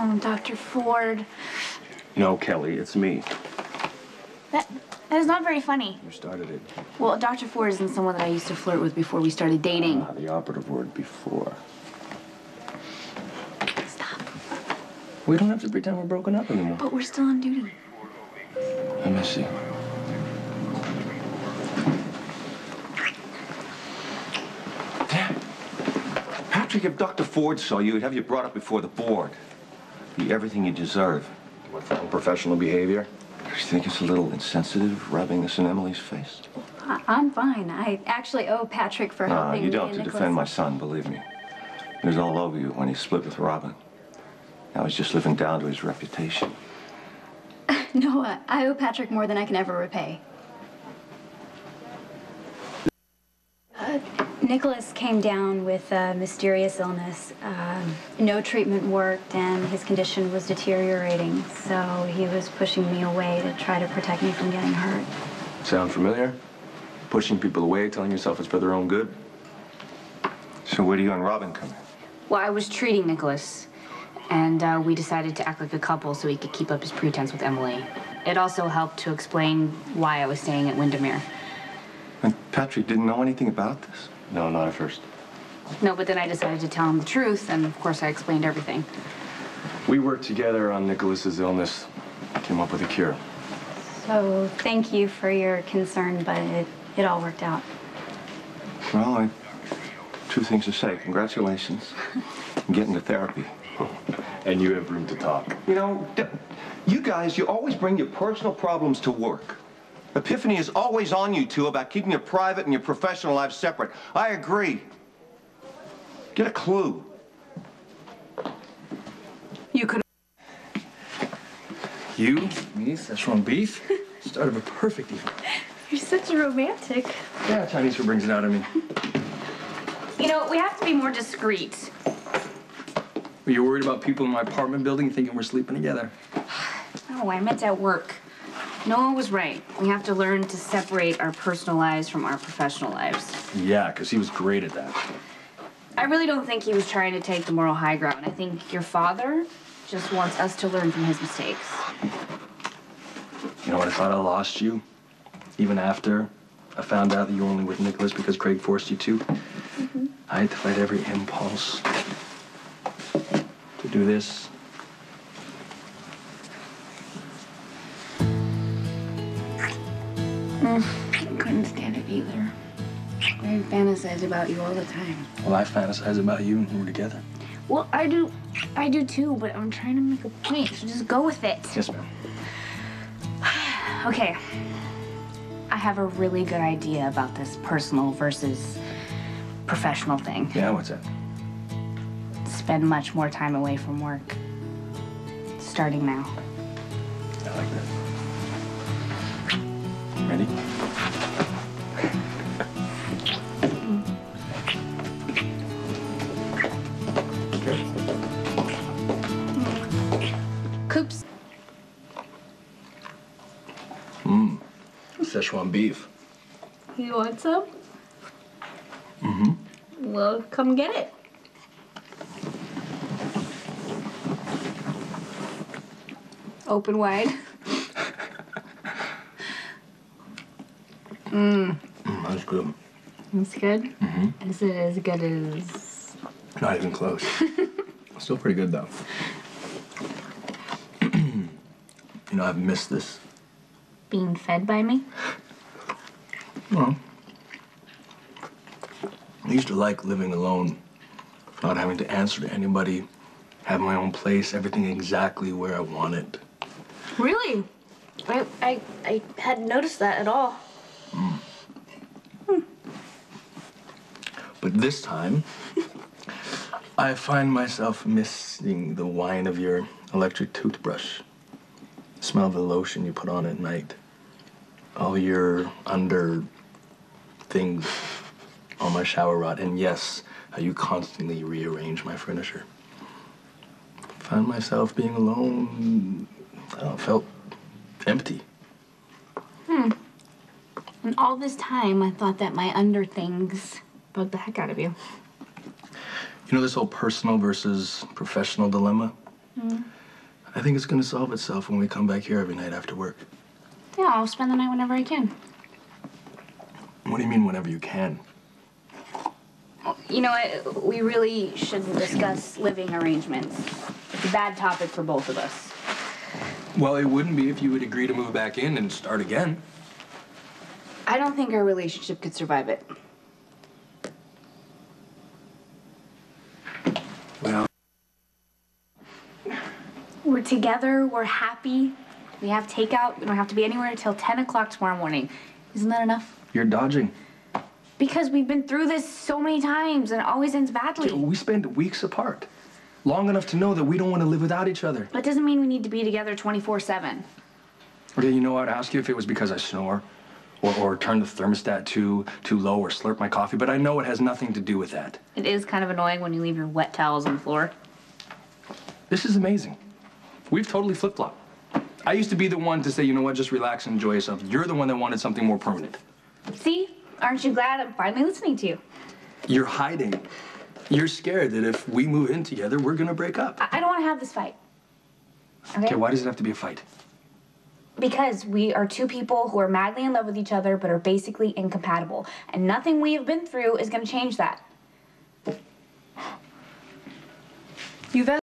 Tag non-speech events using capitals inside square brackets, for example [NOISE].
Oh, Dr. Ford. No, Kelly, it's me. That, that is not very funny. You started it. Well, Dr. Ford isn't someone that I used to flirt with before we started dating. Ah, the operative word before. Stop. We don't have to pretend we're broken up anymore. But we're still on duty. I miss you. Damn. Patrick, if Dr. Ford saw you, he'd have you brought up before the board. Be everything you deserve. What, for unprofessional behavior? You think it's a little insensitive rubbing this in Emily's face? I- I'm fine. I actually owe Patrick for Nah, helping you don't and to Nikolas. defend my son, believe me. He was all over you when he split with Robin. Now he's just living down to his reputation. [LAUGHS] No, I- I owe Patrick more than I can ever repay. Nikolas came down with a mysterious illness. Um, no treatment worked, and his condition was deteriorating. So he was pushing me away to try to protect me from getting hurt. Sound familiar? Pushing people away, telling yourself it's for their own good? So where do you and Robin come in? Well, I was treating Nikolas, and uh, we decided to act like a couple so he could keep up his pretense with Emily. It also helped to explain why I was staying at Wyndemere. And Patrick didn't know anything about this? No, not at first. No, but then I decided to tell him the truth, and of course I explained everything. We worked together on Nikolas's illness. Came up with a cure. So thank you for your concern, but it, it all worked out. Well, I... Two things to say. Congratulations. And get into therapy. [LAUGHS] And you have room to talk. You know, you guys, you always bring your personal problems to work. Epiphany is always on you two about keeping your private and your professional lives separate. I agree. Get a clue. You could. You, me, Szechuan beef. [LAUGHS] Start of a perfect evening. You're such a romantic. Yeah, Chinese food brings it out of me. You know, we have to be more discreet. Were you worried about people in my apartment building thinking we're sleeping together? [SIGHS] No, I meant at work. Noah was right. We have to learn to separate our personal lives from our professional lives. Yeah, because he was great at that. I really don't think he was trying to take the moral high ground. I think your father just wants us to learn from his mistakes. You know what? I thought I lost you. Even after I found out that you were only with Nikolas because Craig forced you to. Mm-hmm. I had to fight every impulse to do this. I couldn't stand it either. I fantasize about you all the time. Well, I fantasize about you when we're together. Well, I do, I do too, but I'm trying to make a point, so just go with it. Yes, ma'am. [SIGHS] Okay. I have a really good idea about this personal versus professional thing. Yeah, what's that? Spend much more time away from work. Starting now. I like that. Szechuan beef. You want some? Mm-hmm. Well, come get it. Open wide. Mm, that's good. That's good. Mm-hmm. Is it as good as? Not even close. [LAUGHS] Still pretty good though. [CLEARS THROAT] you know, I've missed this. Being fed by me? Well, I used to like living alone, not having to answer to anybody, have my own place, everything exactly where I want it. Really? I, I, I hadn't noticed that at all. But this time, I find myself missing the whine of your electric toothbrush, smell of the lotion you put on at night, all your under things on my shower rod, and yes, how you constantly rearrange my furniture. Find myself being alone. I don't felt empty. Hmm. And all this time, I thought that my under things bugged the heck out of you. You know this whole personal versus professional dilemma? I think it's gonna solve itself when we come back here every night after work. Yeah, I'll spend the night whenever I can. What do you mean whenever you can? You know what? We really shouldn't discuss living arrangements. It's a bad topic for both of us. Well, it wouldn't be if you would agree to move back in and start again. I don't think our relationship could survive it. Well, We're together, we're happy. We have takeout. We don't have to be anywhere until 10 o'clock tomorrow morning. Isn't that enough? you're dodging. Because we've been through this so many times and it always ends badly. We spend weeks apart. Long enough to know that we don't want to live without each other. That doesn't mean we need to be together 24 7. Okay, you know? I'd ask you if it was because I snore or, or turn the thermostat too too low or slurp my coffee, but I know it has nothing to do with that. It is kind of annoying when you leave your wet towels on the floor. This is amazing. We've totally flip flopped. I used to be the one to say, you know what, just relax and enjoy yourself. You're the one that wanted something more permanent. See? Aren't you glad I'm finally listening to you? You're hiding. You're scared that if we move in together, we're gonna break up. I, I don't want to have this fight. Okay? Okay, why does it have to be a fight? Because we are two people who are madly in love with each other but are basically incompatible. And nothing we have been through is going to change that. You've